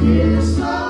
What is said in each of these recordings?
Yes.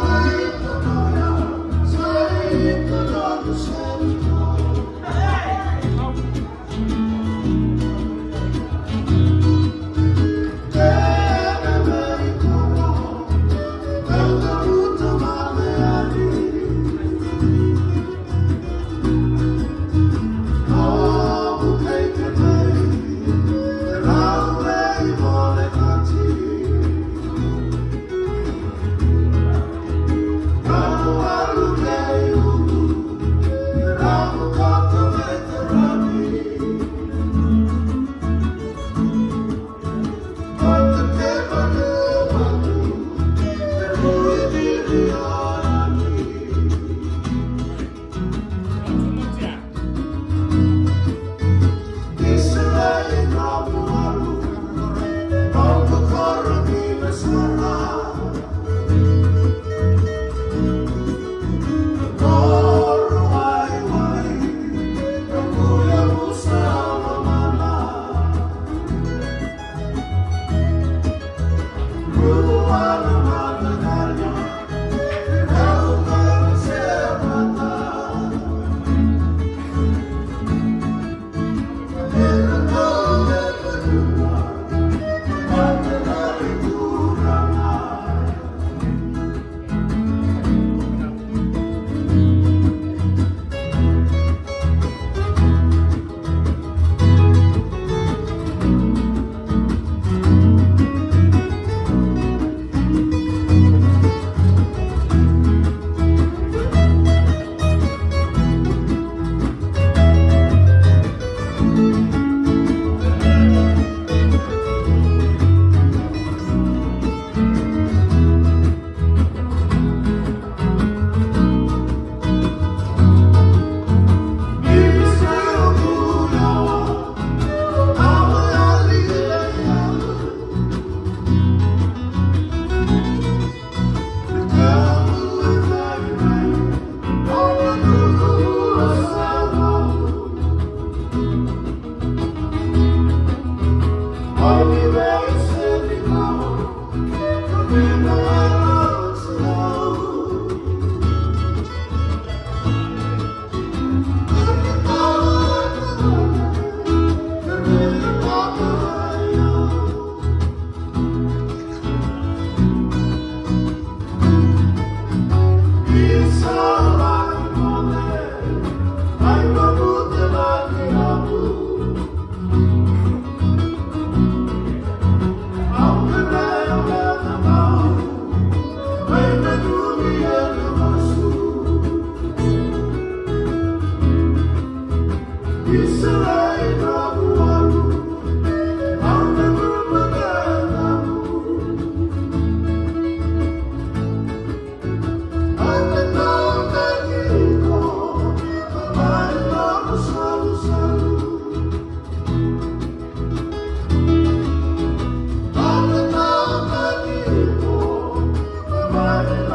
Love